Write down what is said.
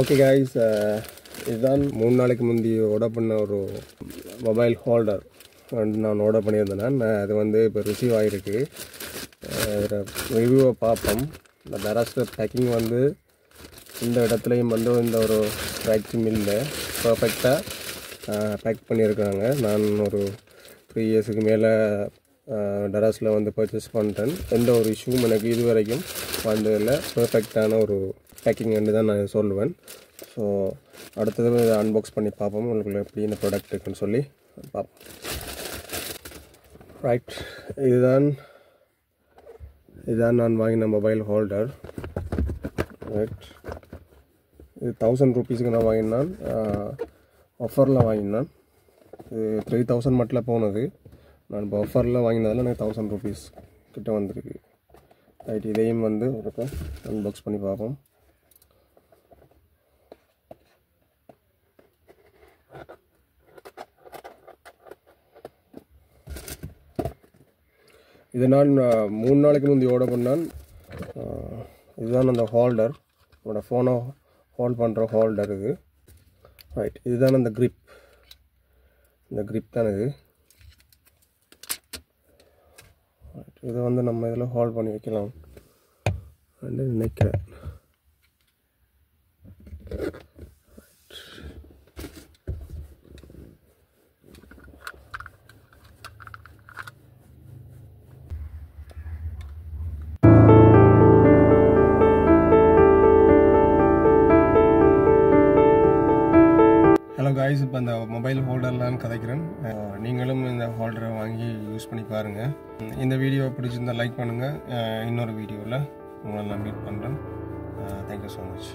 Okay guys இதுதான் மூணு நாளைக்கு முந்தி ஆர்டர் பண்ண ஒரு மொபைல் ஹோல்டர் நான் ஆர்டர் பண்ணியிருந்தேன். நான் அது வந்து இப்போ ரிசீவ் ஆகிருக்கு அதில் uh, ரிவ்யூவை பார்ப்போம். இந்த டெராஸ்ட் பேக்கிங் வந்து இந்த இடத்துலையும் வந்து இந்த ஒரு ஸ்க்ராட்சும் இல்லை. பர்ஃபெக்டாக பேக் பண்ணியிருக்காங்க. நான் ஒரு த்ரீ இயர்ஸுக்கு மேலே டெராஸில் வந்து பர்ச்சேஸ் பண்ணிட்டேன். எந்த ஒரு இஷ்யூவும் எனக்கு இது வரைக்கும் வந்ததில்லை. பர்ஃபெக்டான ஒரு பேக்கிங் தான் நான் சொல்லுவேன். ஸோ அடுத்தது இதை அன்பாக்ஸ் பண்ணி பார்ப்போம். உங்களுக்கு எப்படி இந்த ப்ராடக்ட் இருக்குன்னு சொல்லி பார்ப்போம். ரைட் இதுதான் இதுதான் நான் வாங்கின மொபைல் ஹோல்டர் ரைட் இது தௌசண்ட் ருபீஸுக்கு நான் வாங்கினான். ஆஃபரில் வாங்கினான். இது த்ரீ தௌசண்ட் மட்டும் போனது. நான் இப்போ ஆஃபரில் வாங்கினதில் எனக்கு தௌசண்ட் ருபீஸ் கிட்ட வந்திருக்கு. ரைட் இதையும் வந்து ஒரு அன்பாக்ஸ் பண்ணி பார்ப்போம். இது நான் மூணு நாளைக்கு முந்தி ஓட பண்ணான். இதுதான் அந்த ஹோல்டர் என்னோடய ஃபோனை ஹோல்ட் பண்ணுற ஹோல்டர் இது. ரைட் இதுதான் அந்த க்ரிப் இந்த க்ரிப் தான் இது. இதை வந்து நம்ம இதில் ஹோல்ட் பண்ணி வைக்கலாம். அப்படின்னு நினைக்கிறேன். இப்போ அந்த மொபைல் ஹோல்டர்லாம் கதைக்கிறேன். நீங்களும் இந்த ஹோல்டரை வாங்கி யூஸ் பண்ணி பாருங்கள் இந்த வீடியோ பிடிச்சிருந்தா லைக் பண்ணுங்கள் இன்னொரு வீடியோவில் உங்களை நான் மீட் பண்ணுறேன் தேங்க்யூ ஸோ மச்